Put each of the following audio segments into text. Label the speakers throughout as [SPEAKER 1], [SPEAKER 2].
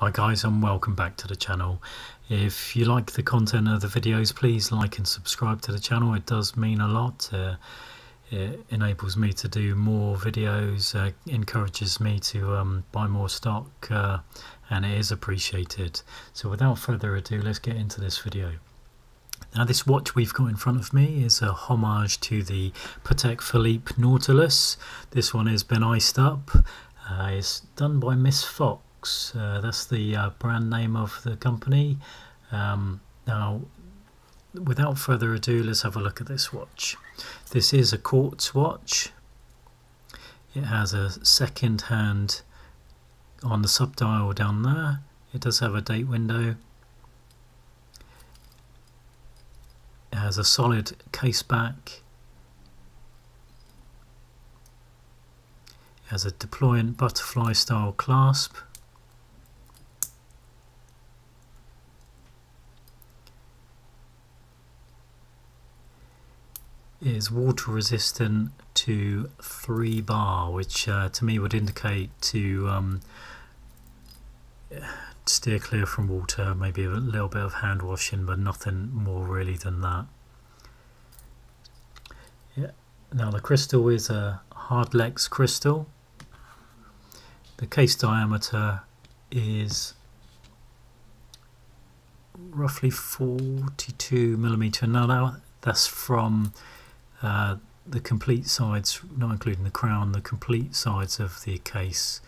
[SPEAKER 1] Hi guys and welcome back to the channel. If you like the content of the videos please like and subscribe to the channel. It does mean a lot. Uh, it enables me to do more videos, uh, encourages me to um, buy more stock uh, and it is appreciated. So without further ado let's get into this video. Now this watch we've got in front of me is a homage to the Patek Philippe Nautilus. This one has been iced up. Uh, it's done by Miss Fox uh, that's the uh, brand name of the company. Um, now, without further ado, let's have a look at this watch. This is a quartz watch. It has a second hand on the sub dial down there. It does have a date window. It has a solid case back. It has a deployant butterfly style clasp. Is water resistant to 3 bar which uh, to me would indicate to um, steer clear from water maybe a little bit of hand washing but nothing more really than that. Yeah now the crystal is a hardlex crystal. The case diameter is roughly 42 millimeter. Now that's from uh, the complete sides, not including the crown, the complete sides of the case.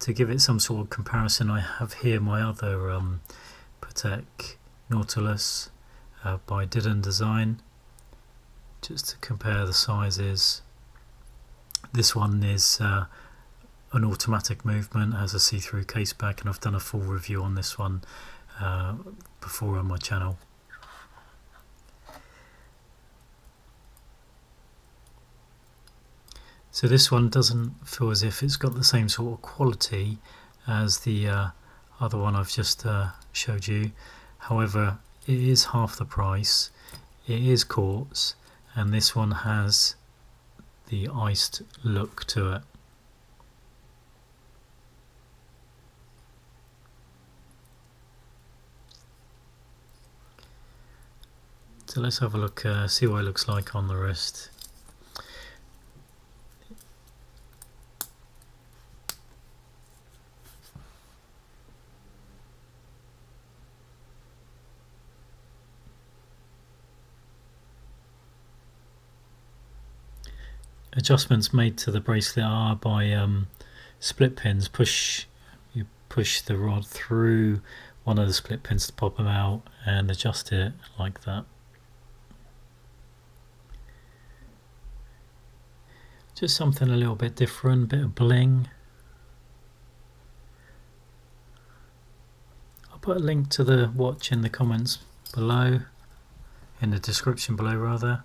[SPEAKER 1] To give it some sort of comparison, I have here my other um, Patek Nautilus uh, by Didun Design, just to compare the sizes. This one is uh, an automatic movement, has a see-through case back, and I've done a full review on this one uh, before on my channel. So this one doesn't feel as if it's got the same sort of quality as the uh, other one I've just uh, showed you. However, it is half the price, it is quartz, and this one has the iced look to it. So let's have a look, uh, see what it looks like on the wrist. Adjustments made to the bracelet are by um, split pins. Push you push the rod through one of the split pins to pop them out and adjust it like that. Just something a little bit different, a bit of bling. I'll put a link to the watch in the comments below, in the description below rather.